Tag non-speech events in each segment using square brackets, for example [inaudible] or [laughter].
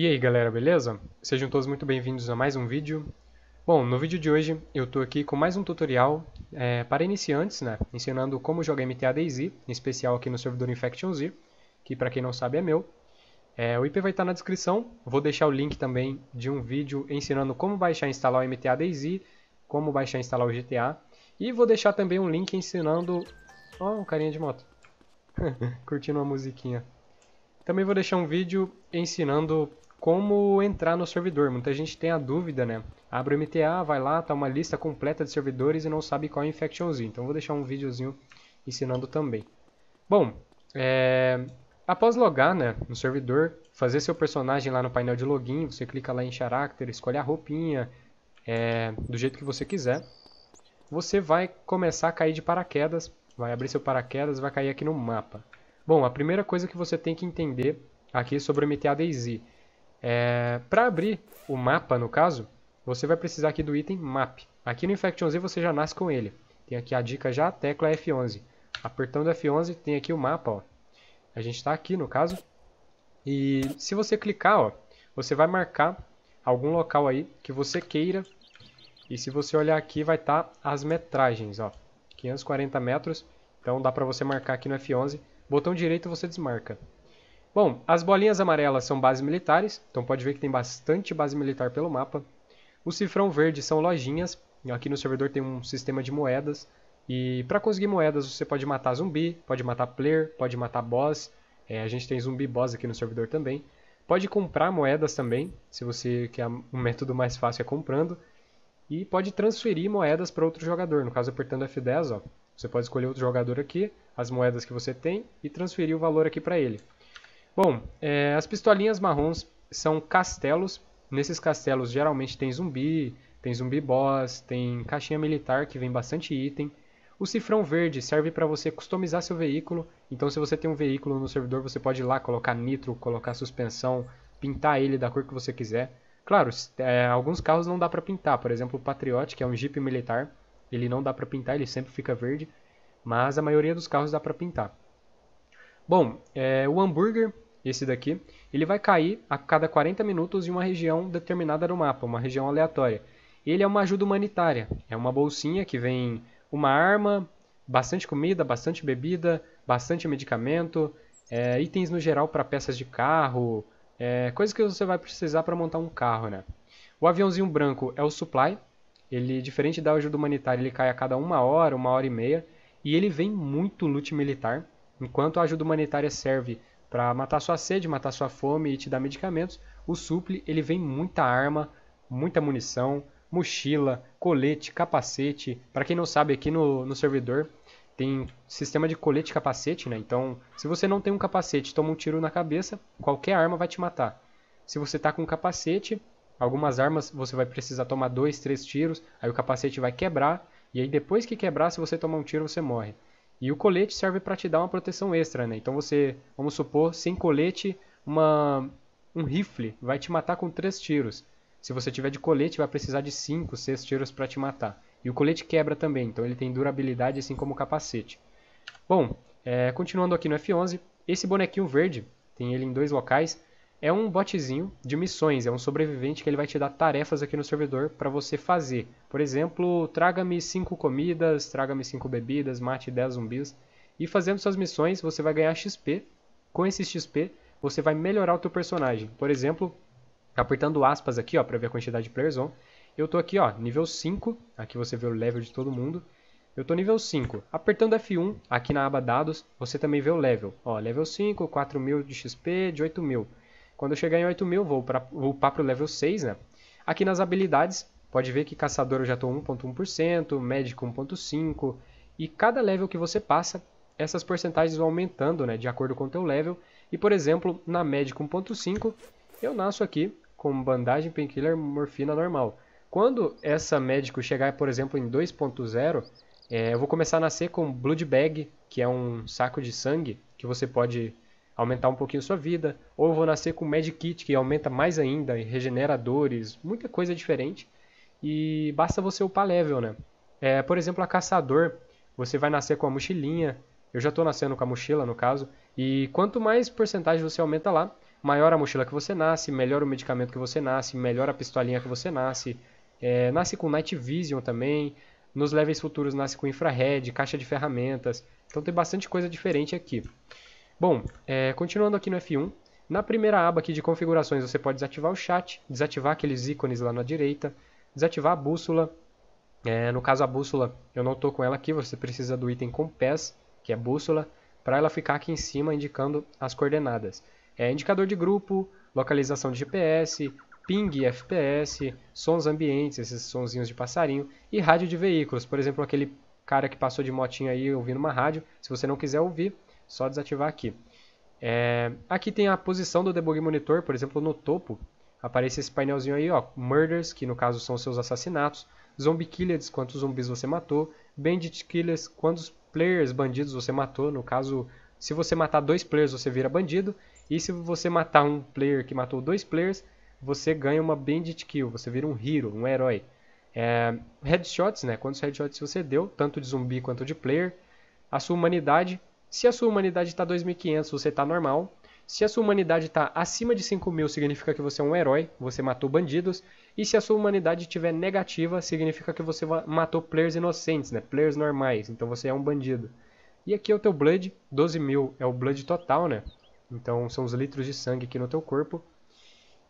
E aí galera, beleza? Sejam todos muito bem-vindos a mais um vídeo. Bom, no vídeo de hoje eu estou aqui com mais um tutorial é, para iniciantes, né? Ensinando como jogar MTA DayZ, em especial aqui no servidor Infection Z, que para quem não sabe é meu. É, o IP vai estar na descrição, vou deixar o link também de um vídeo ensinando como baixar e instalar o MTA DayZ, como baixar e instalar o GTA. E vou deixar também um link ensinando... Ó, oh, um carinha de moto. [laughs] Curtindo uma musiquinha. Também vou deixar um vídeo ensinando como entrar no servidor. Muita gente tem a dúvida, né? Abre o MTA, vai lá, tá uma lista completa de servidores e não sabe qual é o Infectionzinho. Então vou deixar um videozinho ensinando também. Bom, é... após logar né, no servidor, fazer seu personagem lá no painel de login, você clica lá em Character, escolhe a roupinha é... do jeito que você quiser. Você vai começar a cair de paraquedas, vai abrir seu paraquedas vai cair aqui no mapa. Bom, a primeira coisa que você tem que entender aqui sobre o MTA DayZ é, Para abrir o mapa, no caso, você vai precisar aqui do item Map. Aqui no Infection Z você já nasce com ele. Tem aqui a dica já, tecla F11. Apertando F11 tem aqui o mapa, ó. A gente está aqui no caso. E se você clicar, ó, você vai marcar algum local aí que você queira. E se você olhar aqui vai estar tá as metragens, ó. 540 metros. Então dá para você marcar aqui no F11. Botão direito você desmarca. Bom, as bolinhas amarelas são bases militares, então pode ver que tem bastante base militar pelo mapa. O cifrão verde são lojinhas, aqui no servidor tem um sistema de moedas. E para conseguir moedas você pode matar zumbi, pode matar player, pode matar boss. É, a gente tem zumbi boss aqui no servidor também. Pode comprar moedas também, se você quer um método mais fácil é comprando. E pode transferir moedas para outro jogador, no caso apertando F10, ó. Você pode escolher outro jogador aqui, as moedas que você tem e transferir o valor aqui para ele. Bom, é, as pistolinhas marrons são castelos. Nesses castelos geralmente tem zumbi, tem zumbi boss, tem caixinha militar que vem bastante item. O cifrão verde serve para você customizar seu veículo. Então se você tem um veículo no servidor, você pode ir lá colocar nitro, colocar suspensão, pintar ele da cor que você quiser. Claro, é, alguns carros não dá para pintar. Por exemplo, o Patriot, que é um Jeep militar, ele não dá para pintar, ele sempre fica verde. Mas a maioria dos carros dá para pintar. Bom, é, o hambúrguer, esse daqui, ele vai cair a cada 40 minutos em uma região determinada do mapa, uma região aleatória. Ele é uma ajuda humanitária, é uma bolsinha que vem uma arma, bastante comida, bastante bebida, bastante medicamento, é, itens no geral para peças de carro, é, coisas que você vai precisar para montar um carro, né? O aviãozinho branco é o supply, ele, diferente da ajuda humanitária, ele cai a cada uma hora, uma hora e meia, e ele vem muito loot militar, Enquanto a ajuda humanitária serve para matar sua sede, matar sua fome e te dar medicamentos, o suple ele vem muita arma, muita munição, mochila, colete, capacete. Para quem não sabe, aqui no, no servidor tem sistema de colete e capacete, né? Então, se você não tem um capacete, toma um tiro na cabeça, qualquer arma vai te matar. Se você tá com um capacete, algumas armas você vai precisar tomar dois, três tiros, aí o capacete vai quebrar, e aí depois que quebrar, se você tomar um tiro, você morre. E o colete serve para te dar uma proteção extra, né? Então você, vamos supor, sem colete, uma, um rifle vai te matar com 3 tiros. Se você tiver de colete, vai precisar de 5, 6 tiros para te matar. E o colete quebra também, então ele tem durabilidade assim como o capacete. Bom, é, continuando aqui no F11, esse bonequinho verde, tem ele em dois locais, é um botzinho de missões, é um sobrevivente que ele vai te dar tarefas aqui no servidor para você fazer. Por exemplo, traga-me 5 comidas, traga-me 5 bebidas, mate 10 zumbis. E fazendo suas missões, você vai ganhar XP. Com esse XP, você vai melhorar o teu personagem. Por exemplo, apertando aspas aqui, ó, para ver a quantidade de players on. Eu tô aqui, ó, nível 5. Aqui você vê o level de todo mundo. Eu tô nível 5. Apertando F1, aqui na aba dados, você também vê o level. Ó, level 5, 4.000 de XP, de 8.000. Quando eu chegar em 8000, vou, pra, vou para o level 6, né? Aqui nas habilidades, pode ver que caçador eu já estou 1.1%, médico 1.5%, e cada level que você passa, essas porcentagens vão aumentando, né, de acordo com o teu level. E, por exemplo, na médico 1.5, eu nasço aqui com bandagem, painkiller, morfina normal. Quando essa médico chegar, por exemplo, em 2.0, é, eu vou começar a nascer com Blood Bag, que é um saco de sangue que você pode aumentar um pouquinho sua vida, ou eu vou nascer com Medikit, que aumenta mais ainda, regenera dores, muita coisa diferente. E basta você upar level, né? É, por exemplo, a Caçador, você vai nascer com a mochilinha, eu já estou nascendo com a mochila no caso, e quanto mais porcentagem você aumenta lá, maior a mochila que você nasce, melhor o medicamento que você nasce, melhor a pistolinha que você nasce. É, nasce com Night Vision também. Nos levels futuros nasce com infrared, caixa de ferramentas. Então tem bastante coisa diferente aqui. Bom, é, continuando aqui no F1, na primeira aba aqui de configurações você pode desativar o chat, desativar aqueles ícones lá na direita, desativar a bússola. É, no caso a bússola, eu não estou com ela aqui, você precisa do item com PES, que é bússola, para ela ficar aqui em cima indicando as coordenadas. É indicador de grupo, localização de GPS, ping FPS, sons ambientes, esses sonzinhos de passarinho, e rádio de veículos. Por exemplo, aquele cara que passou de motinha aí ouvindo uma rádio, se você não quiser ouvir, só desativar aqui. É, aqui tem a posição do debug monitor, por exemplo, no topo, aparece esse painelzinho aí, ó, murders, que no caso são seus assassinatos, zombie killers, quantos zumbis você matou, bandit killers, quantos players, bandidos você matou, no caso, se você matar dois players você vira bandido, e se você matar um player que matou dois players, você ganha uma bandit kill, você vira um hero, um herói. É, headshots, né, quantos headshots você deu, tanto de zumbi quanto de player, a sua humanidade, se a sua humanidade está 2.500, você está normal. Se a sua humanidade está acima de 5.000, significa que você é um herói, você matou bandidos. E se a sua humanidade estiver negativa, significa que você matou players inocentes, né? players normais, então você é um bandido. E aqui é o teu Blood, 12.000 é o Blood total, né? Então são os litros de sangue aqui no teu corpo.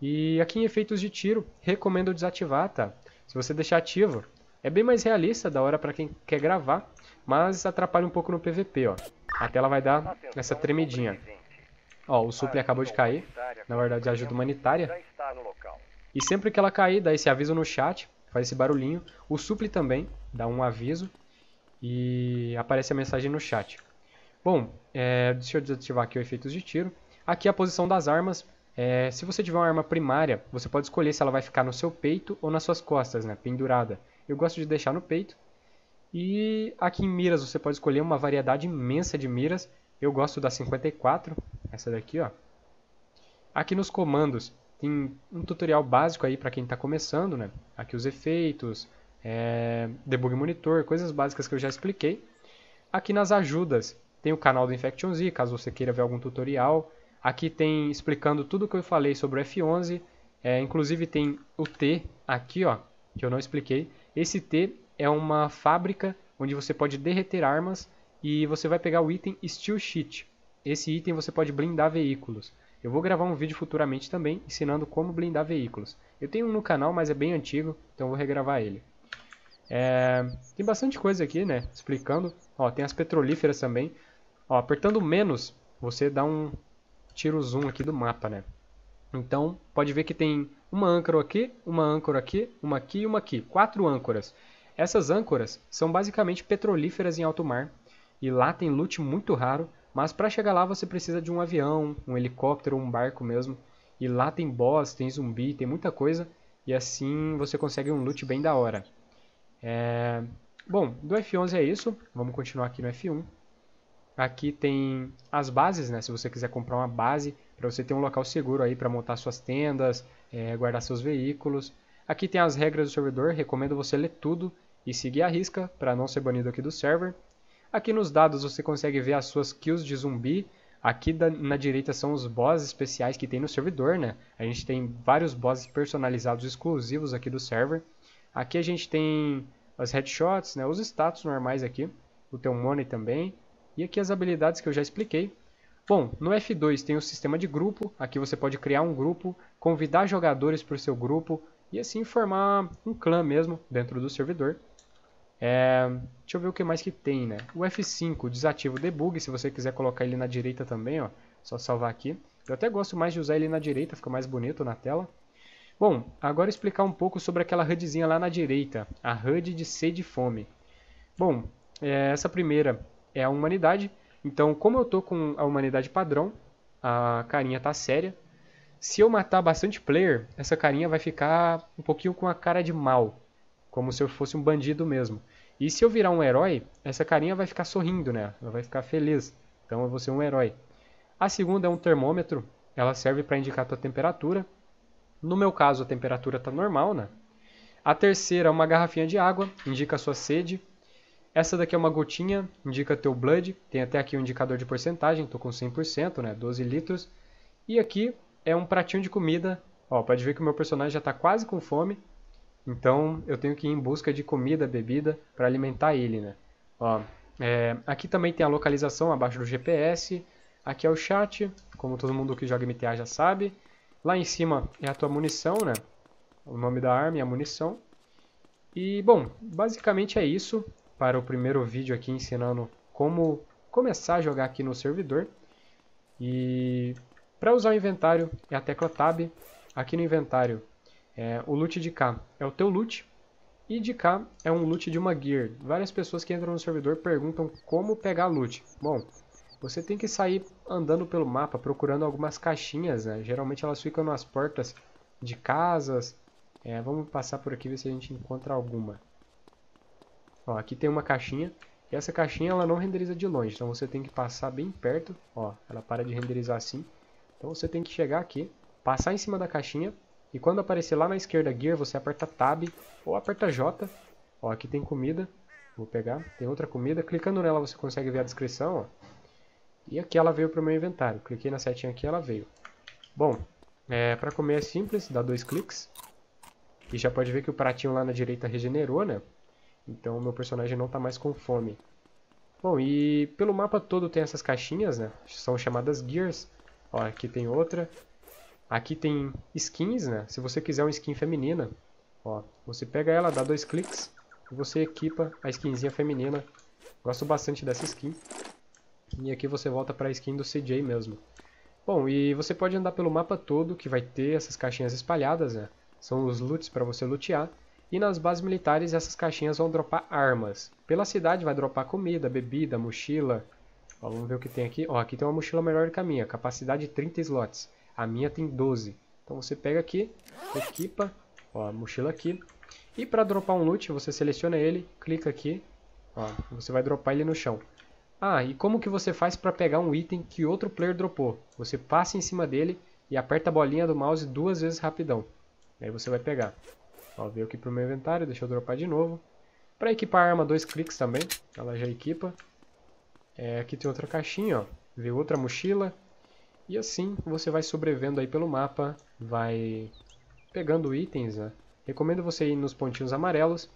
E aqui em efeitos de tiro, recomendo desativar, tá? Se você deixar ativo, é bem mais realista, da hora para quem quer gravar, mas atrapalha um pouco no PVP, ó. A tela vai dar essa tremidinha. Ó, o supli acabou de cair, na verdade ajuda humanitária. E sempre que ela cair, dá esse aviso no chat, faz esse barulhinho. O supli também dá um aviso e aparece a mensagem no chat. Bom, é, deixa eu desativar aqui o efeitos de tiro. Aqui a posição das armas. É, se você tiver uma arma primária, você pode escolher se ela vai ficar no seu peito ou nas suas costas, né, pendurada. Eu gosto de deixar no peito, e aqui em miras você pode escolher uma variedade imensa de miras. Eu gosto da 54, essa daqui, ó. Aqui nos comandos tem um tutorial básico aí para quem está começando, né? Aqui os efeitos, é, debug monitor, coisas básicas que eu já expliquei. Aqui nas ajudas tem o canal do InfectionZ, caso você queira ver algum tutorial. Aqui tem explicando tudo o que eu falei sobre o F11. É, inclusive tem o T aqui, ó, que eu não expliquei. Esse T é uma fábrica onde você pode derreter armas e você vai pegar o item Steel Sheet. Esse item você pode blindar veículos. Eu vou gravar um vídeo futuramente também ensinando como blindar veículos. Eu tenho um no canal, mas é bem antigo, então vou regravar ele. É... Tem bastante coisa aqui, né? Explicando. Ó, tem as petrolíferas também. Ó, apertando menos, você dá um tiro zoom aqui do mapa, né? Então, pode ver que tem uma âncora aqui, uma âncora aqui, uma aqui e uma aqui. Quatro âncoras. Essas âncoras são basicamente petrolíferas em alto mar, e lá tem loot muito raro, mas para chegar lá você precisa de um avião, um helicóptero, um barco mesmo. E lá tem boss, tem zumbi, tem muita coisa, e assim você consegue um loot bem da hora. É... Bom, do F11 é isso, vamos continuar aqui no F1. Aqui tem as bases, né? Se você quiser comprar uma base, para você ter um local seguro aí para montar suas tendas, é, guardar seus veículos. Aqui tem as regras do servidor, recomendo você ler tudo e seguir a risca para não ser banido aqui do server. Aqui nos dados você consegue ver as suas kills de zumbi. Aqui da, na direita são os bosses especiais que tem no servidor, né? A gente tem vários bosses personalizados exclusivos aqui do server. Aqui a gente tem as headshots, né? Os status normais aqui, o teu money também. E aqui as habilidades que eu já expliquei. Bom, no F2 tem o sistema de grupo, aqui você pode criar um grupo, convidar jogadores para o seu grupo, e assim formar um clã mesmo dentro do servidor. É, deixa eu ver o que mais que tem, né? O F5 desativa o debug, se você quiser colocar ele na direita também, ó, só salvar aqui. Eu até gosto mais de usar ele na direita, fica mais bonito na tela. Bom, agora explicar um pouco sobre aquela HUDzinha lá na direita, a HUD de sede e fome. Bom, é, essa primeira é a humanidade, então como eu tô com a humanidade padrão, a carinha tá séria, se eu matar bastante player, essa carinha vai ficar um pouquinho com a cara de mal, como se eu fosse um bandido mesmo. E se eu virar um herói, essa carinha vai ficar sorrindo, né? Ela vai ficar feliz. Então eu vou ser um herói. A segunda é um termômetro, ela serve para indicar a tua temperatura. No meu caso, a temperatura está normal, né? A terceira é uma garrafinha de água, indica a sua sede. Essa daqui é uma gotinha, indica teu blood. Tem até aqui um indicador de porcentagem, estou com 100%, né? 12 litros. E aqui é um pratinho de comida. Ó, pode ver que o meu personagem já está quase com fome. Então eu tenho que ir em busca de comida, bebida para alimentar ele, né? Ó, é, aqui também tem a localização abaixo do GPS. Aqui é o chat, como todo mundo que joga MTA já sabe. Lá em cima é a tua munição, né? O nome da arma e a munição. E, bom, basicamente é isso para o primeiro vídeo aqui ensinando como começar a jogar aqui no servidor. E para usar o inventário é a tecla Tab. Aqui no inventário, é, o loot de cá é o teu loot. E de cá é um loot de uma gear. Várias pessoas que entram no servidor perguntam como pegar loot. Bom, você tem que sair andando pelo mapa procurando algumas caixinhas. Né? Geralmente elas ficam nas portas de casas. É, vamos passar por aqui ver se a gente encontra alguma. Ó, aqui tem uma caixinha. E essa caixinha ela não renderiza de longe, então você tem que passar bem perto. Ó, ela para de renderizar assim. Então você tem que chegar aqui, passar em cima da caixinha. E quando aparecer lá na esquerda Gear, você aperta Tab ou aperta J. Ó, aqui tem comida. Vou pegar. Tem outra comida. Clicando nela você consegue ver a descrição. Ó. E aqui ela veio para o meu inventário. Cliquei na setinha aqui ela veio. Bom, é, para comer é simples, dá dois cliques. E já pode ver que o pratinho lá na direita regenerou, né? Então o meu personagem não está mais com fome. Bom, e pelo mapa todo tem essas caixinhas, né? São chamadas Gears. Ó, aqui tem outra. Aqui tem skins, né? Se você quiser uma skin feminina, ó, você pega ela, dá dois cliques e você equipa a skinzinha feminina. Gosto bastante dessa skin. E aqui você volta para a skin do CJ mesmo. Bom, e você pode andar pelo mapa todo, que vai ter essas caixinhas espalhadas, né? São os loots para você lutear. E nas bases militares essas caixinhas vão dropar armas. Pela cidade vai dropar comida, bebida, mochila. Ó, vamos ver o que tem aqui. Ó, aqui tem uma mochila melhor que a minha, capacidade 30 slots. A minha tem 12. Então você pega aqui, equipa, ó, a mochila aqui. E para dropar um loot, você seleciona ele, clica aqui, ó, você vai dropar ele no chão. Ah, e como que você faz para pegar um item que outro player dropou? Você passa em cima dele e aperta a bolinha do mouse duas vezes rapidão. Aí você vai pegar. Ó, veio aqui pro meu inventário, deixa eu dropar de novo. Para equipar a arma, dois cliques também, ela já equipa. É, aqui tem outra caixinha, ó, veio outra mochila. E assim você vai sobrevivendo aí pelo mapa, vai pegando itens, né? Recomendo você ir nos pontinhos amarelos,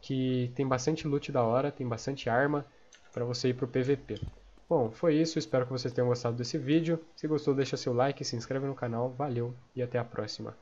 que tem bastante loot da hora, tem bastante arma para você ir pro PVP. Bom, foi isso, espero que vocês tenham gostado desse vídeo. Se gostou, deixa seu like, se inscreve no canal, valeu e até a próxima.